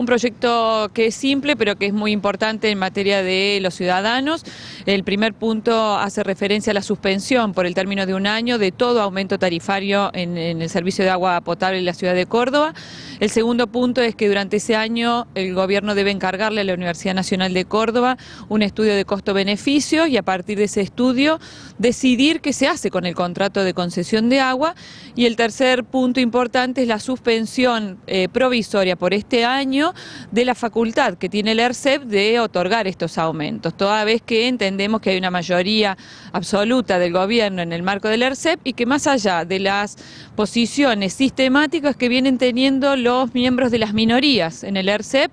un proyecto que es simple pero que es muy importante en materia de los ciudadanos. El primer punto hace referencia a la suspensión por el término de un año de todo aumento tarifario en, el servicio de agua potable en la ciudad de Córdoba. El segundo punto es que durante ese año el gobierno debe encargarle a la Universidad Nacional de Córdoba un estudio de costo-beneficio y a partir de ese estudio decidir qué se hace con el contrato de concesión de agua. Y el tercer punto importante es la suspensión eh, provisoria por este año de la facultad que tiene el ERCEP de otorgar estos aumentos, toda vez que entendemos que hay una mayoría absoluta del gobierno en el marco del ERCEP y que más allá de las posiciones sistemáticas que vienen teniendo los miembros de las minorías en el ERCEP,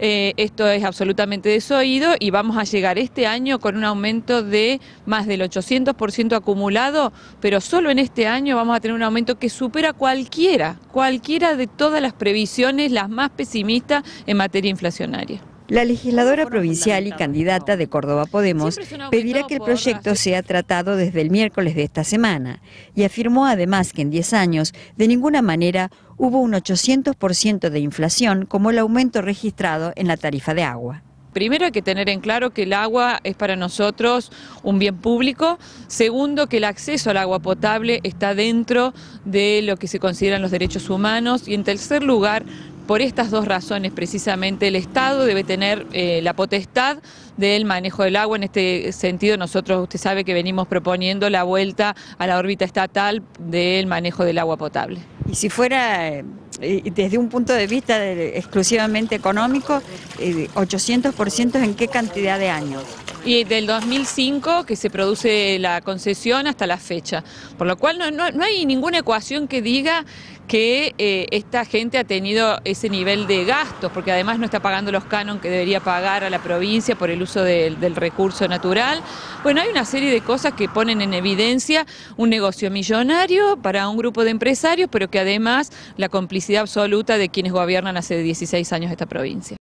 eh, esto es absolutamente desoído y vamos a llegar este año con un aumento de más del 800% acumulado, pero solo en este año vamos a tener un aumento que supera cualquiera, cualquiera de todas las previsiones, las más pesimistas en materia inflacionaria. La legisladora provincial y candidata de Córdoba Podemos pedirá que el proyecto sea tratado desde el miércoles de esta semana y afirmó además que en 10 años de ninguna manera hubo un 800% de inflación como el aumento registrado en la tarifa de agua. Primero hay que tener en claro que el agua es para nosotros un bien público. Segundo, que el acceso al agua potable está dentro de lo que se consideran los derechos humanos. Y en tercer lugar, por estas dos razones, precisamente, el Estado debe tener eh, la potestad del manejo del agua. En este sentido, nosotros, usted sabe que venimos proponiendo la vuelta a la órbita estatal del manejo del agua potable. Y si fuera desde un punto de vista exclusivamente económico, 800% eh, en qué cantidad de años? Y del 2005 que se produce la concesión hasta la fecha. Por lo cual no hay ninguna ecuación que diga que eh, esta gente ha tenido ese nivel de gastos, porque además no está pagando los canon que debería pagar a la provincia por el uso del recurso natural. Bueno, hay una serie de cosas que ponen en evidencia un negocio millonario para un grupo de empresarios, pero que además la complicidad absoluta de quienes gobiernan hace 16 años esta provincia.